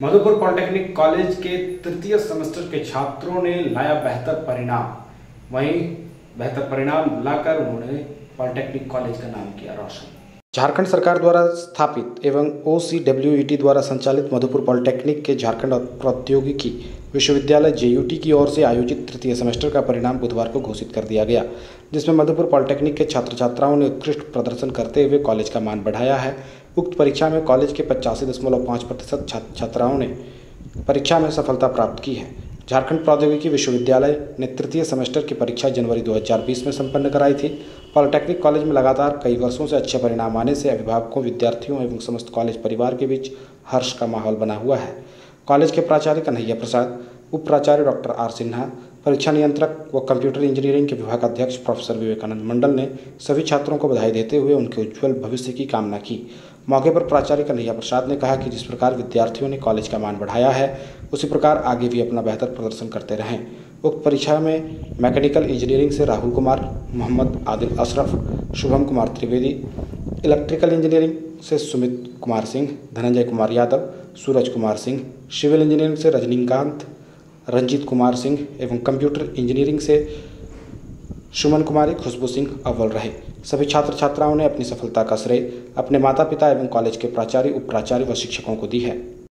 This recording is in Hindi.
मधुपुर पॉलिटेक्निक कॉलेज के तृतीय सेमेस्टर के छात्रों ने लाया बेहतर परिणाम। वहीं बेहतर परिणाम लाकर उन्होंने पॉलिटेक्निक कॉलेज का नाम किया रोशन। झारखंड सरकार द्वारा स्थापित एवं ओ द्वारा संचालित मधुपुर पॉलिटेक्निक के झारखंड प्रौद्योगिकी विश्वविद्यालय जे की ओर से आयोजित तृतीय सेमेस्टर का परिणाम बुधवार को घोषित कर दिया गया, जिसमें मधुपुर पॉलिटेक्निक के छात्र छात्राओं ने उत्कृष्ट प्रदर्शन करते हुए कॉलेज का मान बढ़ाया है। उक्त परीक्षा में कॉलेज के पचासी दशमलव पाँच प्रतिशत छात्राओं ने परीक्षा में सफलता प्राप्त की है। झारखंड प्रौद्योगिकी विश्वविद्यालय ने तृतीय सेमेस्टर की परीक्षा जनवरी 2020 में संपन्न कराई थी। पॉलिटेक्निक कॉलेज में लगातार कई वर्षों से अच्छे परिणाम आने से अभिभावकों, विद्यार्थियों एवं समस्त कॉलेज परिवार के बीच हर्ष का माहौल बना हुआ है। कॉलेज के प्राचार्य कन्हैया प्रसाद उप प्राचार्य डॉक्टर आर सिन्हा, परीक्षा नियंत्रक व कंप्यूटर इंजीनियरिंग के विभाग अध्यक्ष प्रोफेसर विवेकानंद मंडल ने सभी छात्रों को बधाई देते हुए उनके उज्ज्वल भविष्य की कामना की। मौके पर प्राचार्य कन्हैया प्रसाद ने कहा कि जिस प्रकार विद्यार्थियों ने कॉलेज का मान बढ़ाया है, उसी प्रकार आगे भी अपना बेहतर प्रदर्शन करते रहें। उक्त परीक्षा में मैकेनिकल इंजीनियरिंग से राहुल कुमार, मोहम्मद आदिल अशरफ, शुभम कुमार त्रिवेदी, इलेक्ट्रिकल इंजीनियरिंग से सुमित कुमार सिंह, धनंजय कुमार यादव सूरज कुमार सिंह, सिविल इंजीनियरिंग से रजनीकांत, रंजीत कुमार सिंह एवं कंप्यूटर इंजीनियरिंग से सुमन कुमारी खुशबू सिंह अव्वल रहे। सभी छात्र छात्राओं ने अपनी सफलता का श्रेय अपने माता पिता एवं कॉलेज के प्राचार्य उप प्राचार्य व शिक्षकों को दी है।